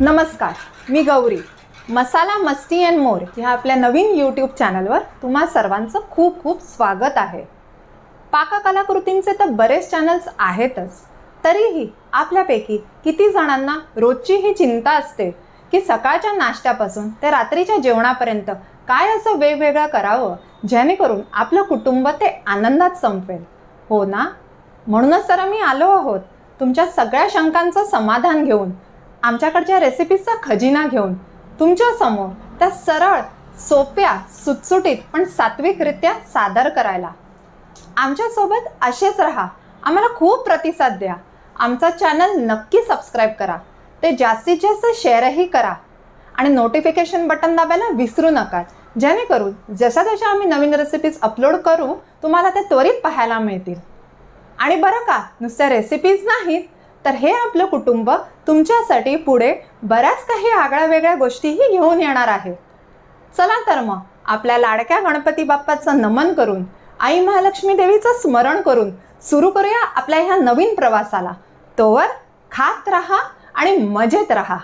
नमस्कार मी गौरी. मसाला मस्ती and more ह्या आपल्या नवीन यूट्यूब चॅनलवर तुम्हा सर्वांचं खूप खूप स्वागत आहे. पाककलाकृतींचे तर बरेच चॅनल्स आहेतच तरीही आपल्यापैकी किती जणांना रोजची ही चिंता असते की सकाळच्या नाश्त्यापासून ते रात्रीच्या जेवणापर्यंत काय असं वेगवेगळं करावं जेणेकरून आपलं कुटुंब ते आनंदात संपेल. हो ना? म्हणूनच सर आम्ही आलो आहोत तुमच्या सगळ्या शंकांचं समाधान घेऊन. आमच्याकडच्या रेसिपीजचा खजिना घेऊन तुमच्यासमोर त्या सरळ सोप्या सुटसुटीत पण सात्विकरित्या सादर करायला. आमच्यासोबत असेच राहा. आम्हाला खूप प्रतिसाद द्या. आमचा चॅनल नक्की सबस्क्राईब करा. ते जास्तीत जास्त शेअरही करा. आणि नोटिफिकेशन बटन दाबायला विसरू नका. जेणेकरून जशा जशा आम्ही नवीन रेसिपीज अपलोड करू तुम्हाला ते त्वरित पाहायला मिळतील. आणि बरं का नुसत्या रेसिपीज नाहीत तर हे आपलं कुटुंब तुमच्यासाठी पुढे बऱ्याच काही आगळ्या वेगळ्या गोष्टीही घेऊन येणार आहे. चला तर मग आपल्या लाडक्या गणपती बाप्पाचं नमन करून आई महालक्ष्मी देवीचं स्मरण करून सुरू करूया आपल्या ह्या नवीन प्रवासाला. तोवर खात राहा आणि मजेत राहा.